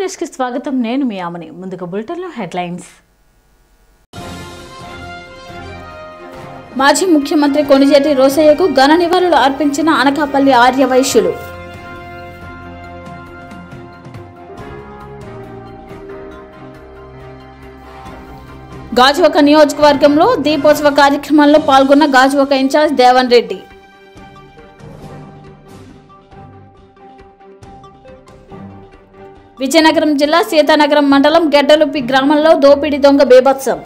న్యూస్కి స్వాగతం. నేను మీ ఆమని. ముందుగా బులెటిన్లో హెడ్లైన్స్. మాజీ ముఖ్యమంత్రి కొనిజేటి రోసయ్యకు ఘన నివాళులు అర్పించిన అనకాపల్లి ఆర్యవైశ్యులు గాజువక నియోజకవర్గంలో దీపోత్సవ కార్యక్రమంలో పాల్గొన్న గాజువక ఇన్ఛార్జ్ దేవన్ రెడ్డి. విజయనగరం జిల్లా సీతానగరం మండలం గెడ్డలుప్పి గ్రామంలో దోపిడీ దొంగ బీభత్సం.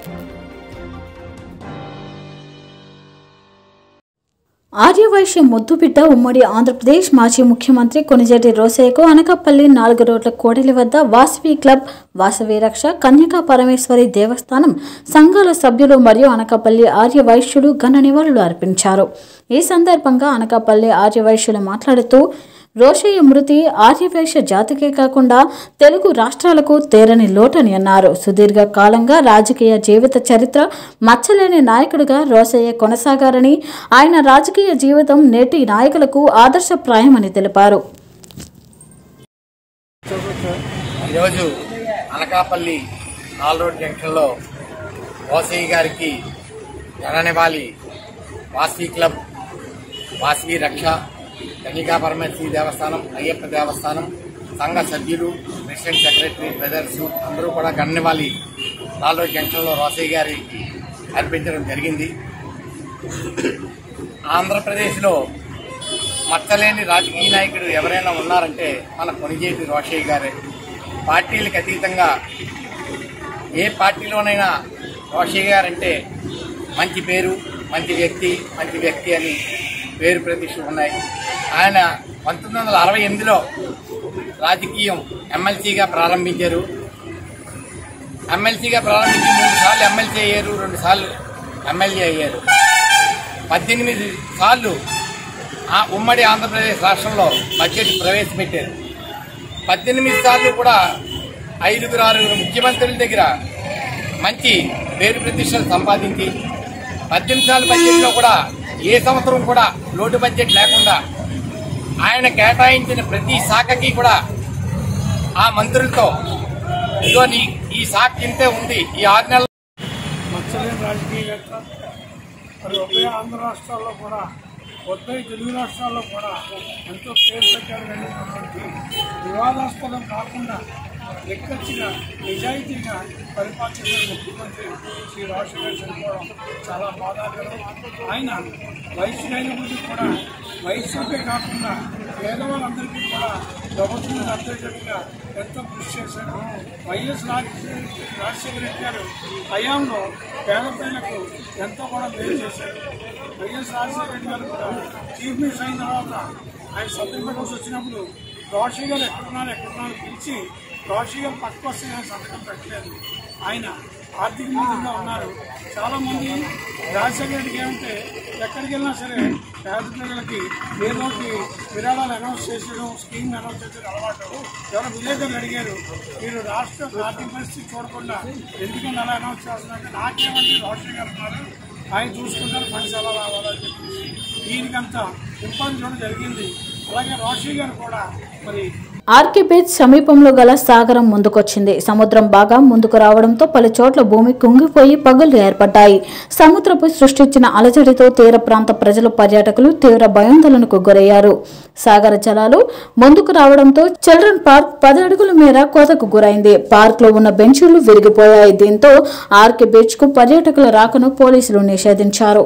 ఆర్యవైశ్య ముద్దుబిడ్డ ఉమ్మడి ఆంధ్రప్రదేశ్ మాజీ ముఖ్యమంత్రి కొనిజేటి రోసయ్యకు అనకాపల్లి నాలుగు రోడ్ల కోడలి వద్ద వాసవి క్లబ్ వాసవి రక్ష కన్యకా పరమేశ్వరి దేవస్థానం సంఘాల సభ్యులు మరియు అనకాపల్లి ఆర్యవైశ్యులు ఘన నివాళులు అర్పించారు. ఈ సందర్భంగా అనకాపల్లి ఆర్యవైశ్యులు మాట్లాడుతూ రోషయ్య మృతి ఆర్యవేష జాతికే కాకుండా తెలుగు రాష్ట్రాలకు తేరని లోటని అన్నారు. సుదీర్ఘ కాలంగా రాజకీయ జీవిత చరిత్ర మచ్చలేని నాయకుడిగా రోషయ్య కొనసాగారని ఆయన రాజకీయ జీవితం నేటి నాయకులకు ఆదర్శప్రాయమని తెలిపారు. ఈరోజు అనకాపల్లి నాల్రోడ్ జంక్షన్లో వాసవి గారికి ఘననివాలి వాసవి క్లబ్ వాసవి రక్ష కన్నికా పరమేశ్వరి దేవస్థానం అయ్యప్ప దేవస్థానం సంఘ సభ్యులు ప్రెసిడెంట్ సెక్రటరీ బ్రదర్స్ అందరూ కూడా గన్నవాలి నాలుగు గంటల్లో జంక్షన్లో వాసవి గారికి అర్పించడం జరిగింది. ఆంధ్రప్రదేశ్లో మచ్చలేని రాజకీయ నాయకుడు ఎవరైనా ఉన్నారంటే మన కొనిజేటి రోషయ్య గారే. పార్టీలకు అతీతంగా ఏ పార్టీలోనైనా రోషయ్య గారంటే మంచి పేరు మంచి వ్యక్తి మంచి వ్యక్తి అని పేరు ప్రతిష్టలు ఉన్నాయి. ఆయన పంతొమ్మిది వందల అరవై ఎనిమిదిలో రాజకీయం ఎమ్మెల్సీగా ప్రారంభించారు. ఎమ్మెల్సీగా ప్రారంభించి మూడు సార్లు ఎమ్మెల్సీ అయ్యారు రెండు సార్లు ఎమ్మెల్యే అయ్యారు. పద్దెనిమిది సార్లు ఆ ఉమ్మడి ఆంధ్రప్రదేశ్ రాష్ట్రంలో బడ్జెట్ ప్రవేశపెట్టారు. పద్దెనిమిది సార్లు కూడా ఐదుగురు ఆరుగురు ముఖ్యమంత్రుల దగ్గర మంచి పేరు ప్రతిష్టలు సంపాదించి పద్దెనిమిది సార్లు బడ్జెట్లో కూడా ఏ సంవత్సరం కూడా లోటు బడ్జెట్ లేకుండా ఆయన కేటాయించిన ప్రతి శాఖకి కూడా ఆ మంత్రులతో ఇదిగో ఈ శాఖ ఇంతే ఉంది ఈ ఆరు నెలల. మచ్చలేని రాజకీయవేత్త మరి ఉభయ ఆంధ్ర రాష్ట్రాల్లో కూడా ఉభయ తెలుగు రాష్ట్రాల్లో కూడా ఎంతో పేరు పెట్టారు వివాదాస్పదం కాకుండా ఎక్కొచ్చిన నిజాయితీగా పరిపాలించిన ముఖ్యమంత్రి శ్రీ రాజశేఖర్ చనిపోవడం చాలా బాధాకరం. ఆయన వయసులైనప్పటికీ కూడా వయసుకే కాకుండా పేదవాళ్ళందరికీ కూడా ప్రభుత్వం అర్థేటట్టుగా ఎంతో కృషి చేశారు వైఎస్ రాజశేఖర రాజశేఖర రెడ్డి గారు హయాంలో పేద ప్రజలకు ఎంతో కూడా మేలు చేశారు. వైఎస్ రాజశేఖర రెడ్డి గారు కూడా చీఫ్ మినిస్టర్ అయిన తర్వాత ఆయన సత్యంపేట వచ్చినప్పుడు రోషి గారు ఎక్కడున్నారు ఎక్కడున్నారు పిలిచి రాజకీయం గారు పక్క వస్తే సంతకం పెట్టలేదు. ఆయన ఆర్థిక మంత్రిగా ఉన్నారు. చాలామంది రాజశేఖర రెడ్డికి ఏమంటే ఎక్కడికి వెళ్ళినా సరే పేద ప్రజలకి ఏదో విరాళాలు అనౌన్స్ చేసేయడం స్కీమ్ అనౌన్స్ చేసేది అలవాటు. ఎవరో విలేకరులు అడిగారు మీరు రాష్ట్ర ఆర్థిక పరిస్థితి చూడకుండా ఎందుకని అలా అనౌన్స్ చేస్తున్నారంటే నాకేమంటే రాజశేఖర్ గారు ఆయన చూసుకుంటారు ఫండ్స్ ఎలా రావాలని చెప్పేసి. ఇబ్బంది చూడడం జరిగింది. అలాగే రాజశేఖర్ గారు కూడా మరి ఆర్కే బీచ్ సమీపంలో గల సాగరం ముందుకొచ్చింది. సముద్రం బాగా ముందుకు రావడంతో పలు చోట్ల భూమి కుంగిపోయి పగుళ్ళు ఏర్పడ్డాయి. సముద్రపు సృష్టించిన అలజడితో తీర ప్రాంత ప్రజలు పర్యాటకులు తీవ్ర భయాందోళనకు గురయ్యారు. సాగర జలాలు ముందుకు రావడంతో చిల్డ్రన్ పార్క్ పది అడుగుల మేర కోతకు గురైంది. పార్క్లో ఉన్న బెంచీలు విరిగిపోయాయి. దీంతో ఆర్కే బీచ్కు పర్యాటకుల రాకను పోలీసులు నిషేధించారు.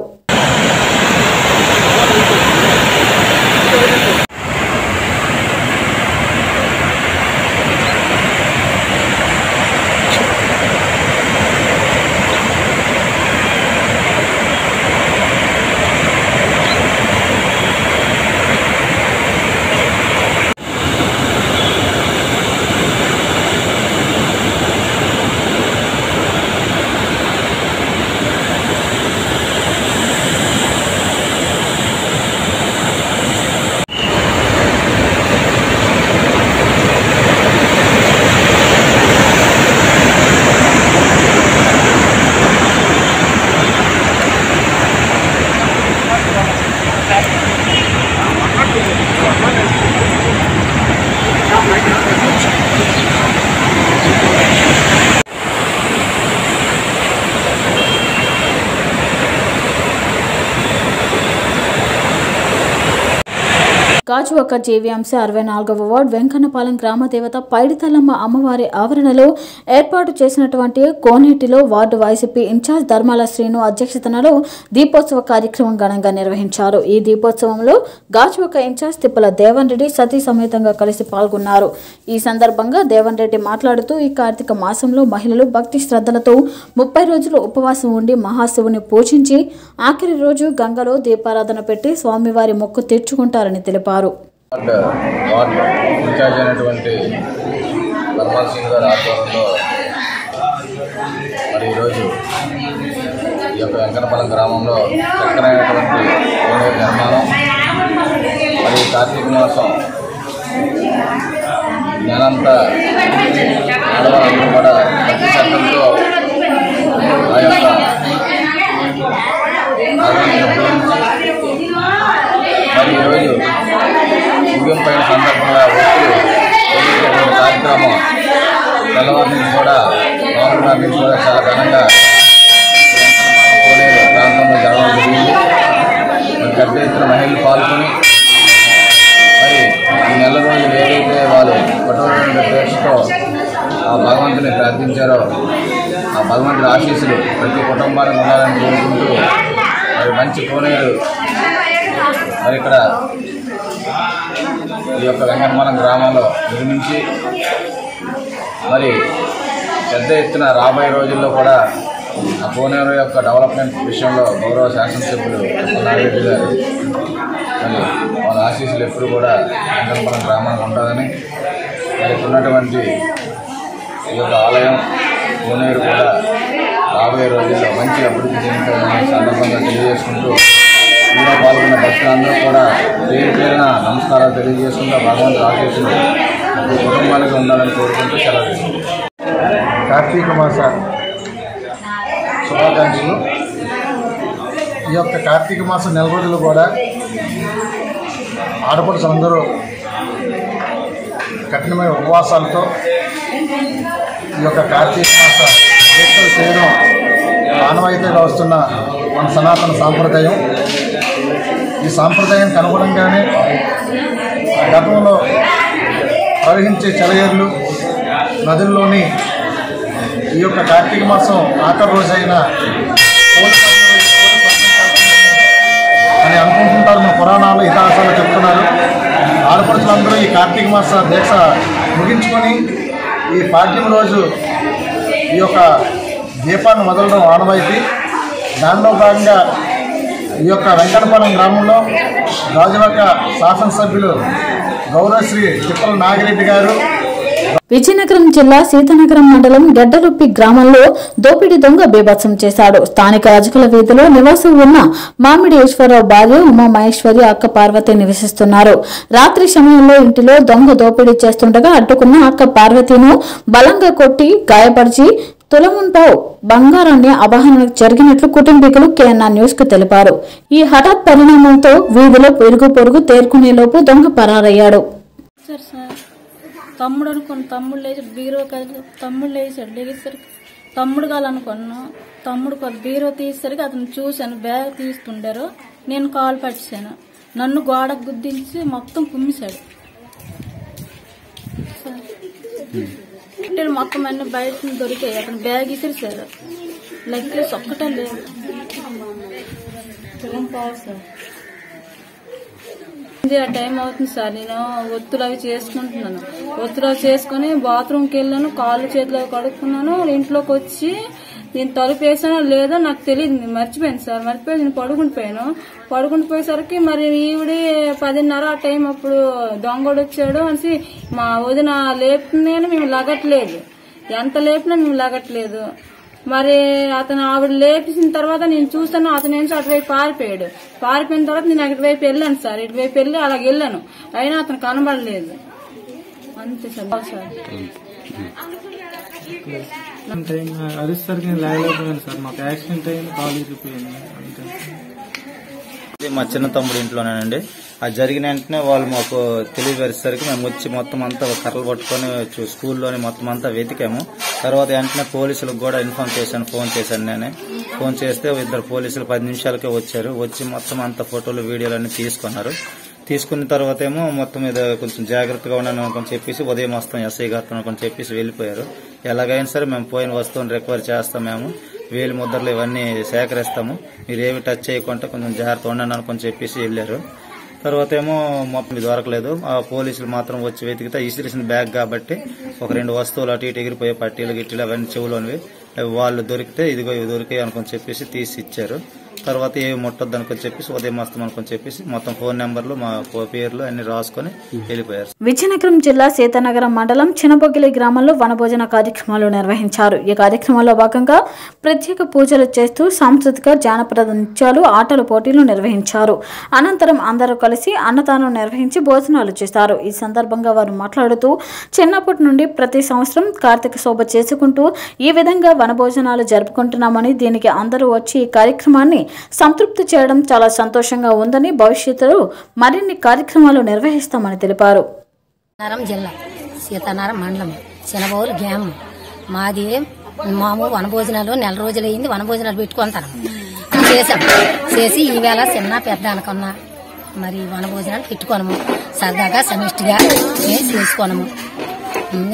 గాజువక జేవీఎంసీ అరవై నాలుగవ వార్డు వెంకన్నపాలెం గ్రామదేవత పైడితల్లమ్మ అమ్మవారి ఆవరణలో ఏర్పాటు చేసినటువంటి కోనేటిలో వార్డు వైసీపీ ఇన్ఛార్జ్ ధర్మాల శ్రీను అధ్యక్షతనలో దీపోత్సవ కార్యక్రమం ఘనంగా నిర్వహించారు. ఈ దీపోత్సవంలో గాజువక ఇన్ఛార్జ్ తిప్పల దేవన్ రెడ్డి సతీ సమేతంగా కలిసి పాల్గొన్నారు. ఈ సందర్భంగా దేవన్ రెడ్డి మాట్లాడుతూ ఈ కార్తీక మాసంలో మహిళలు భక్తి శ్రద్ధలతో ముప్పై రోజులు ఉపవాసం ఉండి మహాశివుని పూజించి ఆఖరి రోజు గంగలో దీపారాధన పెట్టి స్వామివారి మొక్కు తెచ్చుకుంటారని తెలిపారు. వార్డ్ వార్డ్ ఇన్ఛార్జ్ అయినటువంటి ధర్మాల్ సింగ్ గారి ఆధ్వర్యంలో మరి ఈరోజు ఈ యొక్క వెంకటపాలెం గ్రామంలో చక్కనైనటువంటి కోనేరు నిర్మాణం మరియు కార్తీక మాసం నెలంతా ఆడవాళ్ళందరూ కూడా భక్తి శ్రద్ధలతో ఆ యొక్క ఆరాధనను పూజించి మరి ఈరోజు ముగింపైన సందర్భంగా వచ్చి కార్యక్రమం తెల్లవారి నుంచి కూడా మామూలుగా నుంచి కూడా చాలా ఘనంగా కోనేరు ప్రాంతంలో జరగడం జరిగింది. పెద్ద ఎత్తున మహిళలు పాల్గొని మరి ఈ నెల రోజులు ఏదైతే వాళ్ళు కఠోరమైన పేరుతో ఆ భగవంతుని ప్రార్థించారో ఆ భగవంతుడి ఆశీస్సులు ప్రతి కుటుంబానికి ఉండాలని కోరుకుంటూ మరి మంచి కోనేరు మరి ఇక్కడ ఈ యొక్క వెంకటమలం గ్రామంలో నిర్మించి మరి పెద్ద ఎత్తున రాబోయే రోజుల్లో కూడా ఆ కోనేరు యొక్క డెవలప్మెంట్ విషయంలో గౌరవ శాసనసభ్యులు నాగిరెడ్డి గారు మరి వాళ్ళ ఆశీస్సులు ఎప్పుడు కూడా వెంకటమలం గ్రామానికి ఉంటుందని మరి ఉన్నటువంటి ఈ యొక్క ఆలయం కోనేరు కూడా రాబోయే రోజుల్లో మంచి అభివృద్ధి చెందుతుందని సందర్భంగా తెలియజేసుకుంటూ కూడా పాల్గొన్న భక్తులందరూ కూడా పేరు పేరున నమస్కారాలు తెలియజేసుకుంటూ భగవంతుడు ఆశీస్సులు కుటుంబానికి ఉండాలని కోరుకుంటూ సెలవు కార్తీక మాస శుభాకాంక్షలు. ఈ యొక్క కార్తీక మాసం నెల రోజులు కూడా ఆడపడుచులందరూ కఠినమైన ఉపవాసాలతో ఈ యొక్క కార్తీక మాస దీక్షలు చేయడం ఆనవాయితీగా వస్తున్న మన సనాతన సాంప్రదాయం. ఈ సాంప్రదాయానికి అనుగుణంగానే గతంలో ప్రవహించే చెలయేర్లు నదుల్లోని ఈ యొక్క కార్తీక మాసం ఆఖరి రోజైన రోజు అని అనుకుంటుంటారు మన పురాణాలు ఇతిహాసాలు చెప్తున్నారు. ఆడపడుచులందరూ ఈ కార్తీక మాస దీక్ష ముగించుకొని ఈ పాఠ్యం రోజు ఈ యొక్క దీపాన్ని మొదలడం ఆనవాయితీ. దానిలో భాగంగా ఈ యొక్క వెంకటపాలెం గ్రామంలో రాజువక్క శాసనసభ్యులు గౌరవశ్రీ తిప్పల నాగిరెడ్డి గారు. విజయనగరం జిల్లా సీతానగరం మండలం గడ్డలుప్పి గ్రామంలో దోపిడీ దొంగ బీభత్సం చేశాడు. స్థానిక రజకుల వీధిలో నివాసం ఉన్న మామిడి ఈశ్వరరావు భార్య ఉమా మహేశ్వరి అక్క పార్వతి నివసిస్తున్నారు. రాత్రి సమయంలో ఇంటిలో దొంగ దోపిడీ చేస్తుండగా అడ్డుకున్న అక్క పార్వతిను బలంగా కొట్టి గాయపరిచి తులముంటావు. బంగారాన్ని అపహరణ జరిగినట్లు కుటుంబీకులు కేఎన్ఆర్ న్యూస్కు తెలిపారు. ఈ హఠాత్ పరిణామంతో వీధిలో పొరుగు పొరుగు తేరుకునేలోపు దొంగ పరారయ్యాడు. Sir sir. తమ్ముడు అనుకున్న తమ్ముడు లేచి బీరో తమ్ముడు లేచాడు. లేచేసరికి తమ్ముడు కాలనుకున్నా తమ్ముడు కొద్ది బీరో తీసేసరికి అతను చూశాను. బ్యాగ్ తీస్తుండారు. నేను కాలు పట్టాను నన్ను గోడకు గుద్దించి మొత్తం కుమ్మిశాడు. పెట్టాడు మొత్తం అన్ని బయట దొరికాయి. అక్కడ బ్యాగ్ ఇసారు సార్ నెక్లెస్ ఒక్కటే లేదు. ఆ టైం అవుతుంది సార్? నేను ఒత్తులు అవి చేసుకుంటున్నాను. ఒత్తులు అవి చేసుకుని బాత్రూమ్కి వెళ్ళాను కాళ్ళు చేతులు అవి కడుక్కున్నాను ఇంట్లోకి వచ్చి నేను తలుపు వేసానో లేదో నాకు తెలియదు. నేను మర్చిపోయాను సార్. మర్చిపోయి నేను పడుకుని పోయాను. మరి ఈవిడి పదిన్నర ఆ టైం అప్పుడు దొంగడు వచ్చాడు అనేసి మా వదిన లేపుతున్నాను మేము లగట్లేదు. ఎంత లేపినా మేము లగట్లేదు. మరి అతను ఆవిడ లేపించిన తర్వాత నేను చూస్తాను అతను ఏంటో అటువైపు పారిపోయాడు. పారిపోయిన తర్వాత నేను అటువైపు వెళ్ళాను సార్. ఇటువైపు వెళ్ళి అలాగ వెళ్ళాను. అయినా అతను కనబడలేదు. అంతే సార్. సార్. టైం అరిస్తారు లేకపోయాను సార్ మాకు యాక్సిడెంట్ అయింది కాలేజ్ పోయింది అంతే. మా చిన్న తమ్ముడు ఇంట్లోనేనండి. అది జరిగిన వెంటనే వాళ్ళు మాకు తెలియపరిచేసరికి మేము వచ్చి మొత్తం అంతా కర్రలు పట్టుకొని స్కూల్లోని మొత్తం అంతా వెతికాము. తర్వాత వెంటనే పోలీసులకు కూడా ఇన్ఫార్మ్ చేశాను ఫోన్ చేశాను నేనే. ఫోన్ చేస్తే ఇద్దరు పోలీసులు పది నిమిషాలకే వచ్చారు. వచ్చి మొత్తం అంతా ఫోటోలు వీడియోలు అన్ని తీసుకున్నారు. తీసుకున్న తర్వాత ఏమో మొత్తం మీద కొంచెం జాగ్రత్తగా ఉన్నాను అనుకొని చెప్పేసి ఉదయం వస్తాం ఎస్ఐ గారు అనుకొని చెప్పేసి వెళ్ళిపోయారు. ఎలాగైనా సరే మేము పోయిన వస్తువుని రికవర్ చేస్తాం మేము. వేలు ముద్రలు ఇవన్నీ సేకరిస్తాము. మీరు ఏమి టచ్ చేయకుండా కొంచెం జాగ్రత్త ఉండండి అనుకొని చెప్పేసి వెళ్ళారు. తర్వాత ఏమో మొత్తం ఇది దొరకలేదు. ఆ పోలీసులు మాత్రం వచ్చి వెతికితే ఇసిరేసిన బ్యాగ్ కాబట్టి ఒక రెండు వస్తువులు అటు ఇటు ఎగిరిపోయే పట్టీలు గిట్టీలు అవన్నీ చెవులోనివి. వాళ్ళు దొరికితే ఇదిగో ఇవి దొరికాయి అనుకుని చెప్పేసి తీసి ఇచ్చారు. తర్వాత ఏవి ముట్టొద్దు అనుకొని చెప్పేసి ఉదయం వస్తాం అనుకొని చెప్పేసి మొత్తం ఫోన్ నెంబర్లు మా పేర్లు అన్ని రాసుకొని వెళ్ళిపోయారు. విజయనగరం జిల్లా సీతానగరం మండలం చినబొగ్గిలి గ్రామంలో వనభోజన కార్యక్రమాలు నిర్వహించారు. ఈ కార్యక్రమంలో భాగంగా ప్రత్యేక పూజలు చేస్తూ సాంస్కృతిక జానపద నృత్యాలు ఆటల పోటీలు నిర్వహించారు. అనంతరం అందరూ కలిసి అన్నదానం నిర్వహించి భోజనాలు చేశారు. ఈ సందర్భంగా వారు మాట్లాడుతూ చిన్నప్పటి నుండి ప్రతి సంవత్సరం కార్తీక శోభ చేసుకుంటూ ఈ విధంగా వనభోజనాలు జరుపుకుంటున్నామని దీనికి అందరూ వచ్చి ఈ కార్యక్రమాన్ని సంతృప్తి చేయడం చాలా సంతోషంగా ఉందని భవిష్యత్తులో మరిన్ని కార్యక్రమాలు నిర్వహిస్తామని తెలిపారు. జిల్లా సీతారాం మండలం చినబోలు గ్యామ్ మాది మాము వనభోజనాలు నెల రోజులు అయింది వనభోజనాలు పెట్టుకుంటాను. చేసాం చేసి ఈవేళ చిన్న పెద్ద అనుకున్నా మరి వనభోజనాలు పెట్టుకోనము. సరదాగా సమిష్టిగా మేము చేసుకోనము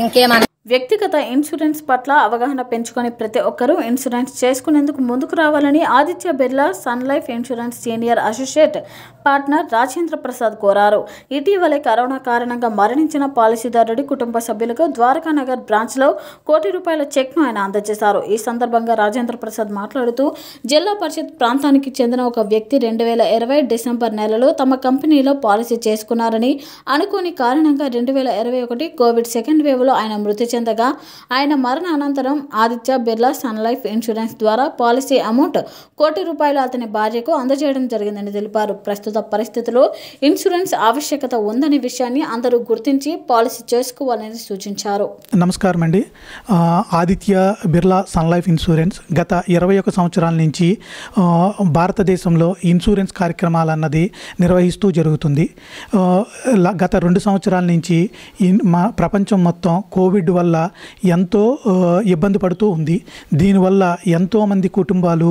ఇంకేమన్నా వ్యక్తిగత ఇన్సూరెన్స్ పట్ల అవగాహన పెంచుకొని ప్రతి ఒక్కరూ ఇన్సూరెన్స్ చేసుకునేందుకు ముందుకు రావాలని Aditya Birla Sun Life Insurance senior associate partner Rajendra Prasad కోరారు. ఇటీవలే కరోనా కారణంగా మరణించిన పాలసీదారుడి కుటుంబ సభ్యులకు ద్వారకా నగర్ బ్రాంచ్లో కోటి రూపాయల చెక్ను ఆయన అందజేశారు. ఈ సందర్భంగా రాజేంద్ర ప్రసాద్ మాట్లాడుతూ జిల్లా పరిషత్ ప్రాంతానికి చెందిన ఒక వ్యక్తి రెండు వేల ఇరవై డిసెంబర్ నెలలో తమ కంపెనీలో పాలసీ చేసుకున్నారని అనుకోని కారణంగా రెండు వేల ఇరవై ఒకటి కోవిడ్ సెకండ్ వేవ్లో ఆయన మృతి చెందగా ఆయన మరణ అనంతరం Aditya Birla Sun Life Insurance ద్వారా పాలసీ అమౌంట్ కోటి రూపాయలు అతని భార్యకు అందజేయడం జరిగిందని తెలిపారు. ప్రస్తుతం పరిస్థితిలో ఇన్సూరెన్స్ ఆవశ్యకత ఉందనే విషయాన్ని అందరూ గుర్తించి పాలసీ చేసుకోవాలని సూచించారు. నమస్కారం అండి. Aditya Birla Sun Life Insurance గత ఇరవై ఒక సంవత్సరాల నుంచి భారతదేశంలో ఇన్సూరెన్స్ కార్యక్రమాలు అన్నది నిర్వహిస్తూ జరుగుతుంది. గత రెండు సంవత్సరాల నుంచి మా ప్రపంచం మొత్తం కోవిడ్ వల్ల ఎంతో ఇబ్బంది పడుతూ ఉంది. దీనివల్ల ఎంతోమంది కుటుంబాలు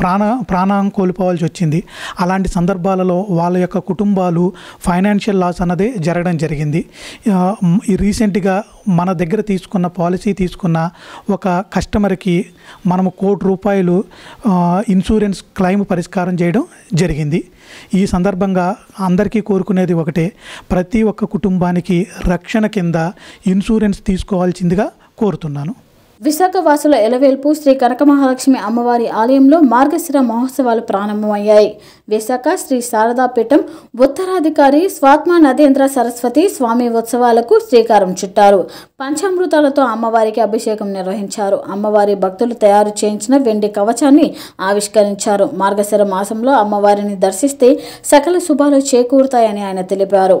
ప్రాణ ప్రాణం కోల్పోవాల్సి వచ్చింది. అలాంటి సందర్భాలలో వాళ్ళ యొక్క కుటుంబాలు ఫైనాన్షియల్ లాస్ అన్నదే జరగడం జరిగింది. ఈ రీసెంట్గా మన దగ్గర తీసుకున్న పాలసీ తీసుకున్న ఒక కస్టమర్కి మనము కోటి రూపాయలు ఇన్సూరెన్స్ క్లెయిమ్ పరిష్కారం చేయడం జరిగింది. ఈ సందర్భంగా అందరికీ కోరుకునేది ఒకటే ప్రతి ఒక్క కుటుంబానికి రక్షణ కింద ఇన్సూరెన్స్ తీసుకోవాల్సిందిగా కోరుతున్నాను. విశాఖ వాసుల ఎలవేల్పు శ్రీ కనక మహాలక్ష్మి అమ్మవారి ఆలయంలో మార్గశిర మహోత్సవాలు ప్రారంభమయ్యాయి. విశాఖ శ్రీ శారదాపీఠం ఉత్తరాధికారి స్వాత్మ నదేంద్ర సరస్వతి స్వామి ఉత్సవాలకు శ్రీకారం చుట్టారు. పంచామృతాలతో అమ్మవారికి అభిషేకం నిర్వహించారు. అమ్మవారి భక్తులు తయారు చేయించిన వెండి కవచాన్ని ఆవిష్కరించారు. మార్గశిర మాసంలో అమ్మవారిని దర్శిస్తే సకల శుభాలు చేకూరుతాయని ఆయన తెలిపారు.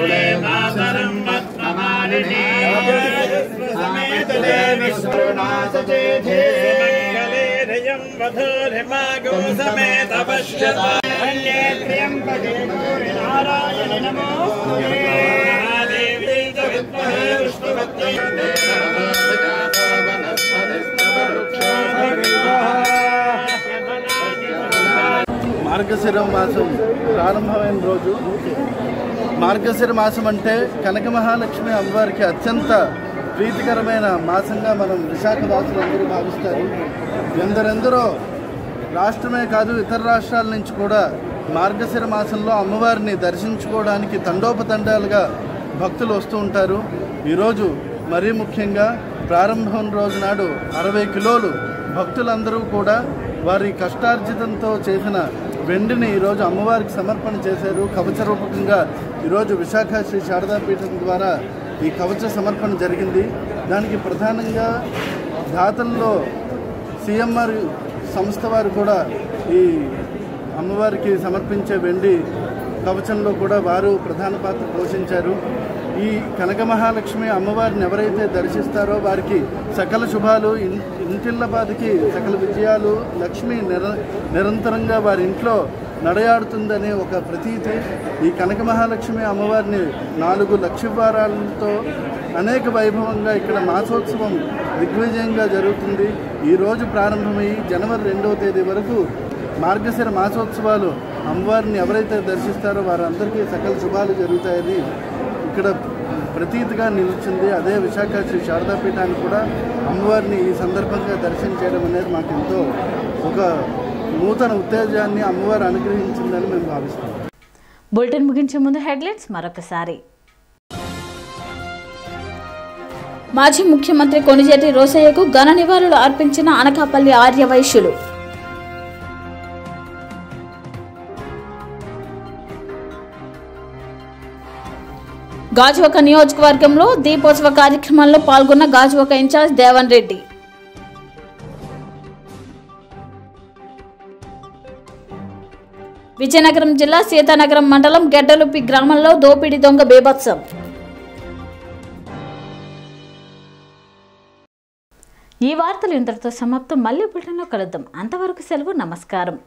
ప్రదన సహస్రేణ ఆకార సంజుష్టారస్వస్య వాజినః సంభవకర్తమా నారాయణ నమో మార్గశిర మాసం ప్రారంభమైన రోజు మార్గశిర మాసం అంటే కనక మహాలక్ష్మి అమ్మవారికి అత్యంత ప్రీతికరమైన మాసంగా మనం విశాఖ వాసులందరూ భావిస్తారు. ఎందరెందరో రాష్ట్రమే కాదు ఇతర రాష్ట్రాల నుంచి కూడా మార్గశిర మాసంలో అమ్మవారిని దర్శించుకోవడానికి తండోపతండాలుగా భక్తులు వస్తూ ఉంటారు. ఈరోజు మరీ ముఖ్యంగా ప్రారంభం రోజు నాడు అరవై కిలోలు భక్తులందరూ కూడా వారి కష్టార్జితంతో చేసిన వెండిని ఈరోజు అమ్మవారికి సమర్పణ చేశారు. కవచ రూపకంగా ఈరోజు విశాఖ శ్రీ శారదాపీఠం ద్వారా ఈ కవచ సమర్పణ జరిగింది. దానికి ప్రధానంగా దాతల్లో సిఎంఆర్ సంస్థ వారు కూడా ఈ అమ్మవారికి సమర్పించే వెండి కవచంలో కూడా వారు ప్రధాన పాత్ర పోషించారు. ఈ కనక మహాలక్ష్మి అమ్మవారిని ఎవరైతే దర్శిస్తారో వారికి సకల శుభాలు ఇన్- బాధకి సకల విజయాలు లక్ష్మి నిర నిరంతరంగా వారి ఇంట్లో నడయాడుతుందనే ఒక ప్రతీతి. ఈ కనక మహాలక్ష్మి అమ్మవారిని నాలుగు లక్షవారాలతో అనేక వైభవంగా ఇక్కడ మాసోత్సవం దిగ్విజయంగా జరుగుతుంది. ఈరోజు ప్రారంభమై జనవరి రెండవ తేదీ వరకు మార్గశిర మాసోత్సవాలు అమ్మవారిని ఎవరైతే దర్శిస్తారో వారందరికీ సకల శుభాలు జరుగుతాయని ఇక్కడ ప్రతీతిగా నిలిచింది. అదే విశాఖ శ్రీ శారదాపీఠాన్ని కూడా అమ్మవారిని ఈ సందర్భంగా దర్శనం చేయడం అనేది మాకు ఎంతో ఒక నూతన ఉత్తేజాన్ని అమ్మవారు అనుగ్రహించిందని మేము భావిస్తాం బులెటిన్ ముగించే ముందు హెడ్లైన్స్ మరొకసారి. మాజీ ముఖ్యమంత్రి కొణిజేటి రోసయ్యకు ఘన నివాళులు అర్పించిన అనకాపల్లి ఆర్యవైశ్యులు. గాజువక నియోజకవర్గంలో దీపోత్సవ కార్యక్రమంలో పాల్గొన్న గాజువక ఇన్ఛార్జ్ దేవన్ రెడ్డి. విజయనగరం జిల్లా సీతానగరం మండలం గెడ్డలుప్పి గ్రామంలో దోపిడీ దొంగ బీభత్సం. ఈ వార్తలు ఇంతటితో సమాప్తం. మళ్ళీ బులెటిన్లో కలుద్దాం. అంతవరకు సెలవు నమస్కారం.